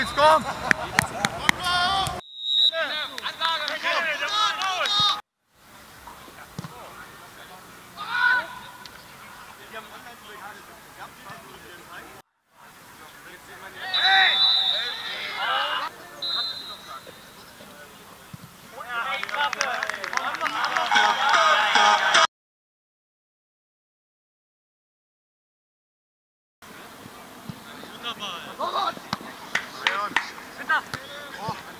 Nils, komm! Wunderbar. っ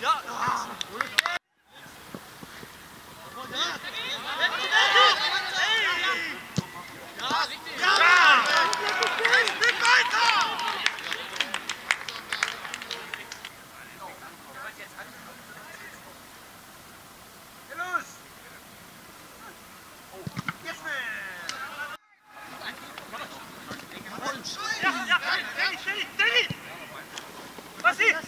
いや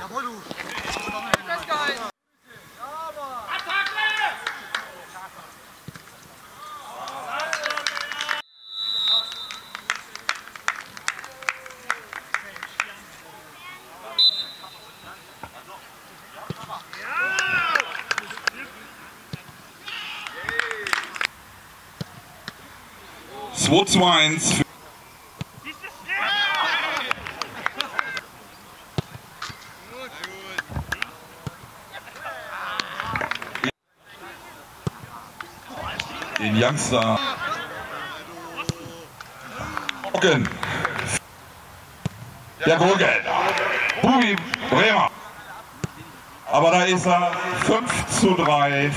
Jawohl, du! 2 zu 1 den Youngster. Gurken. Der Gurgel. Bubi Bremer. Aber da ist er 5 zu 3.